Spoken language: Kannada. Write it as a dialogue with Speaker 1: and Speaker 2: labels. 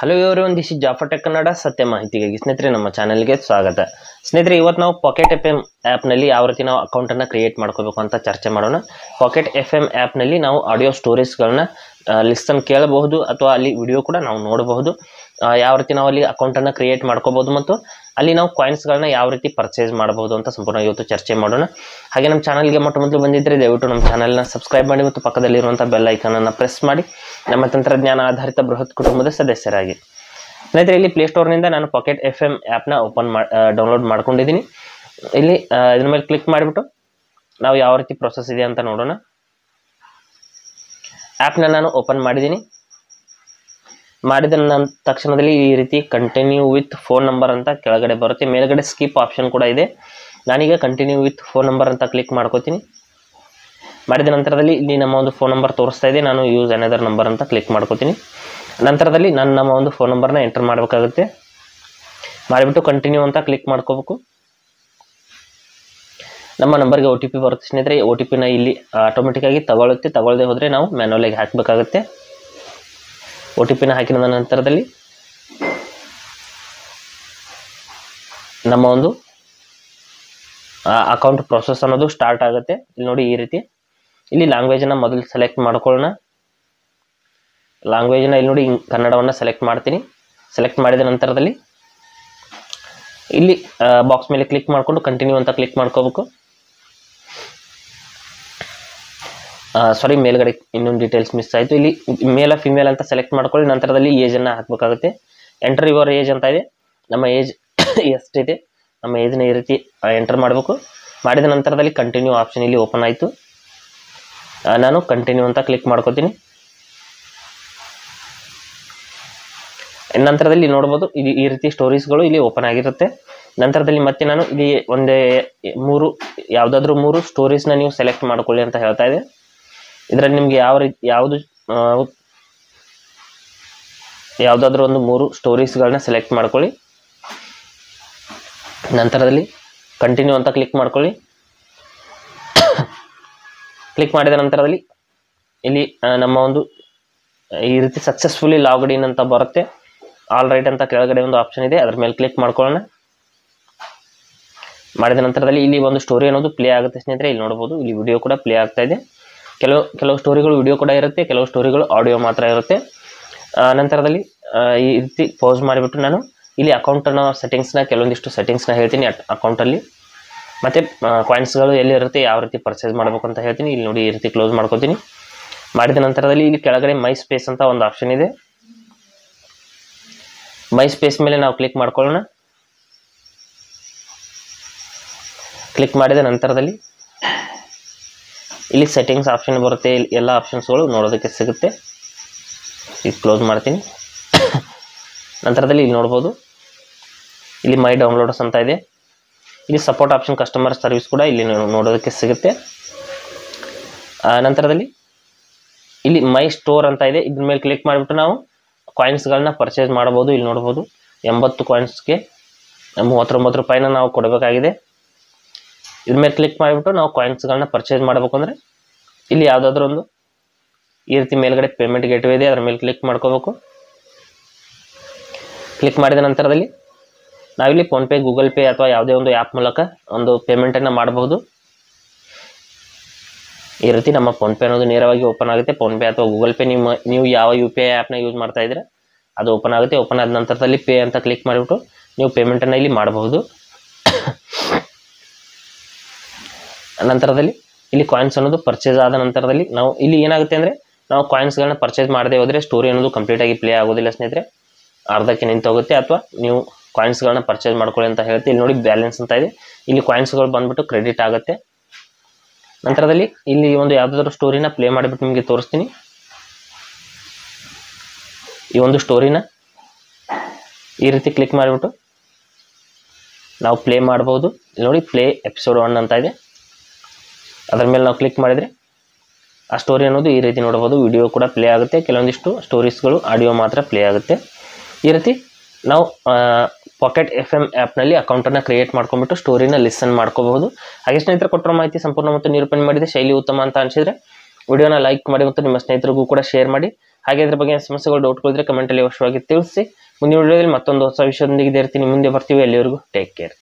Speaker 1: ಹಲೋ ಇವರು ಒಂದು ದಿಸ್ ಜಾಫರ್ ಟೆಕ್ ಕನ್ನಡ ಸತ್ಯ ಮಾಹಿತಿಗಾಗಿ ಸ್ನೇಹಿತರೆ, ನಮ್ಮ ಚಾನಲ್ಗೆ ಸ್ವಾಗತ. ಸ್ನೇಹಿತರೆ, ಇವತ್ತು ನಾವು ಪಾಕೆಟ್ ಎಫ್ ಎಂ ಆ್ಯಪ್ನಲ್ಲಿ ಯಾವ ರೀತಿ ನಾವು ಅಕೌಂಟನ್ನು ಕ್ರಿಯೇಟ್ ಮಾಡ್ಕೋಬೇಕು ಅಂತ ಚರ್ಚೆ ಮಾಡೋಣ. ಪಾಕೆಟ್ ಎಫ್ ಎಂ ಆ್ಯಪ್ನಲ್ಲಿ ನಾವು ಆಡಿಯೋ ಸ್ಟೋರೀಸ್ಗಳನ್ನ ಲಿಸ್ಟನ್ನು ಕೇಳಬಹುದು ಅಥವಾ ಅಲ್ಲಿ ವಿಡಿಯೋ ಕೂಡ ನಾವು ನೋಡಬಹುದು. ಯಾವ ರೀತಿ ನಾವು ಅಲ್ಲಿ ಅಕೌಂಟನ್ನು ಕ್ರಿಯೇಟ್ ಮಾಡ್ಕೋಬಹುದು ಮತ್ತು ಅಲ್ಲಿ ನಾವು ಕಾಯಿನ್ಸ್ಗಳನ್ನ ಯಾವ ರೀತಿ ಪರ್ಚೇಸ್ ಮಾಡಬಹುದು ಅಂತ ಸಂಪೂರ್ಣ ಇವತ್ತು ಚರ್ಚೆ ಮಾಡೋಣ. ಹಾಗೆ ನಮ್ಮ ಚಾನಲ್ಗೆ ಮೊಟ್ಟ ಮೊದಲು ಬಂದಿದ್ದರೆ ದಯವಿಟ್ಟು ನಮ್ಮ ಚಾನಲ್ನ ಸಬ್ಸ್ಕ್ರೈಬ್ ಮಾಡಿ ಮತ್ತು ಪಕ್ಕದಲ್ಲಿರುವಂಥ ಬೆಲ್ ಐಕನನ್ನು ಪ್ರೆಸ್ ಮಾಡಿ. ನಮ್ಮ ತಂತ್ರಜ್ಞಾನ ಆಧಾರಿತ ಬೃಹತ್ ಕುಟುಂಬದ ಸದಸ್ಯರಾಗಿ. ಸ್ನೇಹಿತರೆ, ಇಲ್ಲಿ ಪ್ಲೇಸ್ಟೋರ್ನಿಂದ ನಾನು ಪಾಕೆಟ್ ಎಫ್ ಎಂ ಆ್ಯಪ್ನ ಓಪನ್ ಮಾ ಡೌನ್ಲೋಡ್ ಮಾಡ್ಕೊಂಡಿದ್ದೀನಿ. ಇಲ್ಲಿ ಇದ್ರ ಮೇಲೆ ಕ್ಲಿಕ್ ಮಾಡಿಬಿಟ್ಟು ನಾವು ಯಾವ ರೀತಿ ಪ್ರೊಸೆಸ್ ಇದೆ ಅಂತ ನೋಡೋಣ. ಆ್ಯಪ್ನ ನಾನು ಓಪನ್ ಮಾಡಿದ್ದೀನಿ. ಮಾಡಿದ ನನ್ನ ತಕ್ಷಣದಲ್ಲಿ ಈ ರೀತಿ ಕಂಟಿನ್ಯೂ ವಿತ್ ಫೋನ್ ನಂಬರ್ ಅಂತ ಕೆಳಗಡೆ ಬರುತ್ತೆ. ಮೇಲ್ಗಡೆ ಸ್ಕಿಪ್ ಆಪ್ಷನ್ ಕೂಡ ಇದೆ. ನಾನೀಗ ಕಂಟಿನ್ಯೂ ವಿತ್ ಫೋನ್ ನಂಬರ್ ಅಂತ ಕ್ಲಿಕ್ ಮಾಡ್ಕೋತೀನಿ. ಮಾಡಿದ ನಂತರದಲ್ಲಿ ಇಲ್ಲಿ ನಮ್ಮ ಒಂದು ಫೋನ್ ನಂಬರ್ ತೋರಿಸ್ತಾ ಇದೆ. ನಾನು ಯೂಸ್ ಅನದರ್ ನಂಬರ್ ಅಂತ ಕ್ಲಿಕ್ ಮಾಡ್ಕೋತೀನಿ. ನಂತರದಲ್ಲಿ ನಾನು ನಮ್ಮ ಒಂದು ಫೋನ್ ನಂಬರ್ನ ಎಂಟರ್ ಮಾಡಬೇಕಾಗುತ್ತೆ. ಮಾಡಿಬಿಟ್ಟು ಕಂಟಿನ್ಯೂ ಅಂತ ಕ್ಲಿಕ್ ಮಾಡ್ಕೋಬೇಕು. ನಮ್ಮ ನಂಬರ್ಗೆ ಒ ಟಿ ಪಿ ಬರುತ್ತೆ ಸ್ನೇಹಿತರೆ. ಒ ಟಿ ಪಿನ ಇಲ್ಲಿ ಆಟೋಮೆಟಿಕ್ಕಾಗಿ ತಗೊಳುತ್ತೆ ತಗೊಳ್ಳದೆ ಹೋದರೆ ನಾವು ಮ್ಯಾನುವಲಾಗಿ ಹಾಕಬೇಕಾಗುತ್ತೆ. ಒ ಟಿ ಪಿನ ಹಾಕಿದ ನಂತರದಲ್ಲಿ ನಮ್ಮ ಒಂದು ಅಕೌಂಟ್ ಪ್ರೊಸೆಸ್ ಅನ್ನೋದು ಸ್ಟಾರ್ಟ್ ಆಗುತ್ತೆ. ಇಲ್ಲಿ ನೋಡಿ ಈ ರೀತಿ. ಇಲ್ಲಿ ಲ್ಯಾಂಗ್ವೇಜನ್ನು ಮೊದಲು ಸೆಲೆಕ್ಟ್ ಮಾಡ್ಕೊಳ್ಳೋಣ. ಲ್ಯಾಂಗ್ವೇಜ್ನ ಇಲ್ಲಿ ನೋಡಿ ಕನ್ನಡವನ್ನು ಸೆಲೆಕ್ಟ್ ಮಾಡ್ತೀನಿ. ಸೆಲೆಕ್ಟ್ ಮಾಡಿದ ನಂತರದಲ್ಲಿ ಇಲ್ಲಿ ಬಾಕ್ಸ್ ಮೇಲೆ ಕ್ಲಿಕ್ ಮಾಡಿಕೊಂಡು ಕಂಟಿನ್ಯೂ ಅಂತ ಕ್ಲಿಕ್ ಮಾಡ್ಕೋಬೇಕು. ಸಾರಿ ಮೇಲ್ಗಡೆ ಇನ್ನೊಂದು ಡೀಟೇಲ್ಸ್ ಮಿಸ್ ಆಯಿತು. ಇಲ್ಲಿ ಮೇಲ ಫಿಮೇಲ್ ಅಂತ ಸೆಲೆಕ್ಟ್ ಮಾಡ್ಕೊಳ್ಳಿ, ನಂತರದಲ್ಲಿ ಏಜನ್ನು ಹಾಕಬೇಕಾಗುತ್ತೆ. ಎಂಟರ್ ಯುವರ್ ಏಜ್ ಅಂತ ಇದೆ. ನಮ್ಮ ಏಜ್ ಎಷ್ಟಿದೆ, ನಮ್ಮ ಏಜ್ನ ಈ ರೀತಿ ಎಂಟರ್ ಮಾಡಬೇಕು. ಮಾಡಿದ ನಂತರದಲ್ಲಿ ಕಂಟಿನ್ಯೂ ಆಪ್ಷನ್ ಇಲ್ಲಿ ಓಪನ್ ಆಯಿತು. ನಾನು ಕಂಟಿನ್ಯೂ ಅಂತ ಕ್ಲಿಕ್ ಮಾಡ್ಕೋತೀನಿ. ನಂತರದಲ್ಲಿ ನೋಡ್ಬೋದು ಇದು ಈ ರೀತಿ ಸ್ಟೋರೀಸ್ಗಳು ಇಲ್ಲಿ ಓಪನ್ ಆಗಿರುತ್ತೆ. ನಂತರದಲ್ಲಿ ಮತ್ತೆ ನಾನು ಇಲ್ಲಿ ಒಂದೇ ಮೂರು, ಯಾವುದಾದ್ರೂ ಮೂರು ಸ್ಟೋರೀಸ್ನ ನೀವು ಸೆಲೆಕ್ಟ್ ಮಾಡ್ಕೊಳ್ಳಿ ಅಂತ ಹೇಳ್ತಾ ಇದೆ ಇದರಲ್ಲಿ ನಿಮಗೆ ಯಾವ ರೀತಿ, ಯಾವುದು ಯಾವುದಾದ್ರೂ ಒಂದು ಮೂರು ಸ್ಟೋರೀಸ್ಗಳನ್ನ ಸೆಲೆಕ್ಟ್ ಮಾಡ್ಕೊಳ್ಳಿ. ನಂತರದಲ್ಲಿ ಕಂಟಿನ್ಯೂ ಅಂತ ಕ್ಲಿಕ್ ಮಾಡ್ಕೊಳ್ಳಿ. ಕ್ಲಿಕ್ ಮಾಡಿದ ನಂತರದಲ್ಲಿ ಇಲ್ಲಿ ನಮ್ಮ ಒಂದು, ಈ ರೀತಿ ಸಕ್ಸಸ್ಫುಲಿ ಲಾಗ್ಡ್ ಇನ್ ಅಂತ ಬರುತ್ತೆ. ಆಲ್ ರೈಟ್ ಅಂತ ಕೆಳಗಡೆ ಒಂದು ಆಪ್ಷನ್ ಇದೆ, ಅದ್ರ ಮೇಲೆ ಕ್ಲಿಕ್ ಮಾಡ್ಕೊಳ್ಳೋಣ. ಮಾಡಿದ ನಂತರದಲ್ಲಿ ಇಲ್ಲಿ ಒಂದು ಸ್ಟೋರಿ ಅನ್ನೋದು ಪ್ಲೇ ಆಗುತ್ತೆ ಸ್ನೇಹಿತರೆ, ಇಲ್ಲಿ ನೋಡ್ಬೋದು, ಇಲ್ಲಿ ವಿಡಿಯೋ ಕೂಡ ಪ್ಲೇ ಆಗ್ತಾ ಇದೆ. ಕೆಲವು ಕೆಲವು ಸ್ಟೋರಿಗಳು ವಿಡಿಯೋ ಕೂಡ ಇರುತ್ತೆ, ಕೆಲವು ಸ್ಟೋರಿಗಳು ಆಡಿಯೋ ಮಾತ್ರ ಇರುತ್ತೆ. ನಂತರದಲ್ಲಿ ಈ ರೀತಿ ಪೋಸ್ ಮಾಡಿಬಿಟ್ಟು ನಾನು ಇಲ್ಲಿ ಅಕೌಂಟನ್ನು ಸೆಟ್ಟಿಂಗ್ಸ್ನ ಕೆಲವೊಂದಿಷ್ಟು ಸೆಟ್ಟಿಂಗ್ಸ್ನ ಹೇಳ್ತೀನಿ ಅಕೌಂಟಲ್ಲಿ ಮತ್ತು ಕಾಯಿನ್ಸ್ಗಳು ಎಲ್ಲಿರುತ್ತೆ ಯಾವ ರೀತಿ ಪರ್ಚೇಸ್ ಮಾಡಬೇಕು ಅಂತ ಹೇಳ್ತೀನಿ. ಇಲ್ಲಿ ನೋಡಿ ಈ ರೀತಿ ಕ್ಲೋಸ್ ಮಾಡ್ಕೋತೀನಿ. ಮಾಡಿದ ನಂತರದಲ್ಲಿ ಇಲ್ಲಿ ಕೆಳಗಡೆ ಮೈ ಸ್ಪೇಸ್ ಅಂತ ಒಂದು ಆಪ್ಷನ್ ಇದೆ. ಮೈ ಸ್ಪೇಸ್ ಮೇಲೆ ನಾವು ಕ್ಲಿಕ್ ಮಾಡ್ಕೊಳ್ಳೋಣ. ಕ್ಲಿಕ್ ಮಾಡಿದ ನಂತರದಲ್ಲಿ ಇಲ್ಲಿ ಸೆಟ್ಟಿಂಗ್ಸ್ ಆಪ್ಷನ್ ಬರುತ್ತೆ ಇಲ್ಲಿ ಎಲ್ಲ ಆಪ್ಷನ್ಸ್ಗಳು ನೋಡೋದಕ್ಕೆ ಸಿಗುತ್ತೆ. ಈಗ ಕ್ಲೋಸ್ ಮಾಡ್ತೀನಿ. ನಂತರದಲ್ಲಿ ಇಲ್ಲಿ ನೋಡ್ಬೋದು. ಇಲ್ಲಿ ಮೈ ಡೌನ್ಲೋಡ್ಸ್ ಅಂತ ಇದೆ. ಇಲ್ಲಿ ಸಪೋರ್ಟ್ ಆಪ್ಷನ್ ಕಸ್ಟಮರ್ ಸರ್ವಿಸ್ ಕೂಡ ಇಲ್ಲಿ ನೋಡೋದಕ್ಕೆ ಸಿಗುತ್ತೆ. ಆ, ನಂತರದಲ್ಲಿ ಇಲ್ಲಿ ಮೈ ಸ್ಟೋರ್ ಅಂತ ಇದೆ. ಇದ್ರ ಮೇಲೆ ಕ್ಲಿಕ್ ಮಾಡಿಬಿಟ್ಟು ನಾವು ಕಾಯಿನ್ಸ್ಗಳನ್ನ ಪರ್ಚೇಸ್ ಮಾಡ್ಬೋದು ಇಲ್ಲಿ ನೋಡ್ಬೋದು ಎಂಬತ್ತು ಕಾಯಿನ್ಸ್ಗೆ ಮೂವತ್ತೊಂಬತ್ತು ರೂಪಾಯಿನ ನಾವು ಕೊಡಬೇಕಾಗಿದೆ. ಇದ್ರ ಮೇಲೆ ಕ್ಲಿಕ್ ಮಾಡಿಬಿಟ್ಟು ನಾವು ಕಾಯಿನ್ಸ್ಗಳನ್ನ ಪರ್ಚೇಸ್ ಮಾಡಬೇಕು ಅಂದರೆ ಇಲ್ಲಿ ಯಾವುದಾದ್ರೂ ಒಂದು ಈ ರೀತಿ ಮೇಲ್ಗಡೆ ಪೇಮೆಂಟ್ ಗೇಟ್ವೇ ಇದೆ, ಅದ್ರ ಮೇಲೆ ಕ್ಲಿಕ್ ಮಾಡ್ಕೋಬೇಕು. ಕ್ಲಿಕ್ ಮಾಡಿದ ನಂತರದಲ್ಲಿ ನಾವಿಲ್ಲಿ ಫೋನ್ಪೇ ಗೂಗಲ್ ಪೇ ಅಥವಾ ಯಾವುದೇ ಒಂದು ಆ್ಯಪ್ ಮೂಲಕ ಒಂದು ಪೇಮೆಂಟನ್ನು ಮಾಡಬಹುದು. ಈ ರೀತಿ ನಮ್ಮ ಫೋನ್ಪೇ ಅನ್ನೋದು ನೇರವಾಗಿ ಓಪನ್ ಆಗುತ್ತೆ. ಫೋನ್ಪೇ ಅಥವಾ ಗೂಗಲ್ ಪೇ ನಿಮ್ಮ, ನೀವು ಯಾವ ಯು ಪಿ ಐ ಆ್ಯಪ್ನ ಯೂಸ್ ಮಾಡ್ತಾ ಇದ್ರೆ ಅದು ಓಪನ್ ಆಗುತ್ತೆ. ಓಪನ್ ಆದ ನಂತರದಲ್ಲಿ ಪೇ ಅಂತ ಕ್ಲಿಕ್ ಮಾಡಿಬಿಟ್ಟು ನೀವು ಪೇಮೆಂಟನ್ನು ಇಲ್ಲಿ ಮಾಡಬಹುದು. ನಂತರದಲ್ಲಿ ಇಲ್ಲಿ ಕಾಯಿನ್ಸ್ ಅನ್ನೋದು ಪರ್ಚೇಸ್ ಆದ ನಂತರದಲ್ಲಿ ನಾವು ಇಲ್ಲಿ ಏನಾಗುತ್ತೆ ಅಂದರೆ ನಾವು ಕಾಯಿನ್ಸ್ಗಳನ್ನ ಪರ್ಚೇಸ್ ಮಾಡದೇ ಹೋದರೆ ಸ್ಟೋರಿ ಅನ್ನೋದು ಕಂಪ್ಲೀಟಾಗಿ ಪ್ಲೇ ಆಗೋದಿಲ್ಲ ಸ್ನೇಹಿತರೆ. ಅರ್ಧಕ್ಕೆ ನಿಂತೋಗುತ್ತೆ ಅಥವಾ ನೀವು ಕಾಯಿನ್ಸ್ಗಳನ್ನ ಪರ್ಚೇಸ್ ಮಾಡ್ಕೊಳ್ಳಿ ಅಂತ ಹೇಳ್ತೀವಿ ಇಲ್ಲಿ ನೋಡಿ ಬ್ಯಾಲೆನ್ಸ್ ಅಂತ ಇದೆ. ಇಲ್ಲಿ ಕಾಯಿನ್ಸ್ಗಳು ಬಂದ್ಬಿಟ್ಟು ಕ್ರೆಡಿಟ್ ಆಗುತ್ತೆ. ನಂತರದಲ್ಲಿ ಇಲ್ಲಿ ಒಂದು ಯಾವುದಾದ್ರು ಸ್ಟೋರಿನ ಪ್ಲೇ ಮಾಡಿಬಿಟ್ಟು ನಿಮಗೆ ತೋರಿಸ್ತೀನಿ. ಈ ಒಂದು ಸ್ಟೋರಿನ ಈ ರೀತಿ ಕ್ಲಿಕ್ ಮಾಡಿಬಿಟ್ಟು ನಾವು ಪ್ಲೇ ಮಾಡ್ಬೋದು. ಇಲ್ಲಿ ನೋಡಿ ಪ್ಲೇ ಎಪಿಸೋಡ್ ಒನ್ ಅಂತ ಇದೆ. ಅದರ ಮೇಲೆ ನಾವು ಕ್ಲಿಕ್ ಮಾಡಿದರೆ ಆ ಸ್ಟೋರಿ ಅನ್ನೋದು ಈ ರೀತಿ ನೋಡ್ಬೋದು ವಿಡಿಯೋ ಕೂಡ ಪ್ಲೇ ಆಗುತ್ತೆ. ಕೆಲವೊಂದಿಷ್ಟು ಸ್ಟೋರೀಸ್ಗಳು ಆಡಿಯೋ ಮಾತ್ರ ಪ್ಲೇ ಆಗುತ್ತೆ. ಈ ರೀತಿ ನಾವು ಪಾಕೆಟ್ ಎಫ್ ಎಂ ಆ್ಯಪ್ನಲ್ಲಿ ಅಕೌಂಟನ್ನು ಕ್ರಿಯೇಟ್ ಮಾಡ್ಕೊಂಡ್ಬಿಟ್ಟು ಸ್ಟೋರಿನ ಲಿಸನ್ ಮಾಡ್ಕೋಬಹುದು. ಹಾಗೆ ಸ್ನೇಹಿತರು ಕೊಟ್ಟಿರೋ ಮಾಹಿತಿ ಸಂಪೂರ್ಣ ಮತ್ತು ನಿರೂಪಣೆ ಮಾಡಿದೆ. ಶೈಲಿ ಉತ್ತಮ ಅಂತ ಅನಿಸಿದರೆ ವಿಡಿಯೋನ ಲೈಕ್ ಮಾಡಿ ಮತ್ತು ನಿಮ್ಮ ಸ್ನೇಹಿತರಿಗೂ ಕೂಡ ಶೇರ್ ಮಾಡಿ. ಹಾಗೆ ಇದ್ರ ಬಗ್ಗೆ ಸಮಸ್ಯೆಗಳು ಡೌಟ್ಗಳಿದ್ರೆ ಕಮೆಂಟಲ್ಲಿ ಅವಶ್ಯವಾಗಿ ತಿಳಿಸಿ. ಮುಂದಿನ ವಿಡಿಯೋದಲ್ಲಿ ಮತ್ತೊಂದು ಹೊಸ ವಿಷಯದೊಂದಿಗೆ ಇದೇ ರೀತಿ ನಿಮ್ಮ ಮುಂದೆ ಬರ್ತೀವಿ. ಅಲ್ಲಿವರೆಗೂ ಟೇಕ್ ಕೇರ್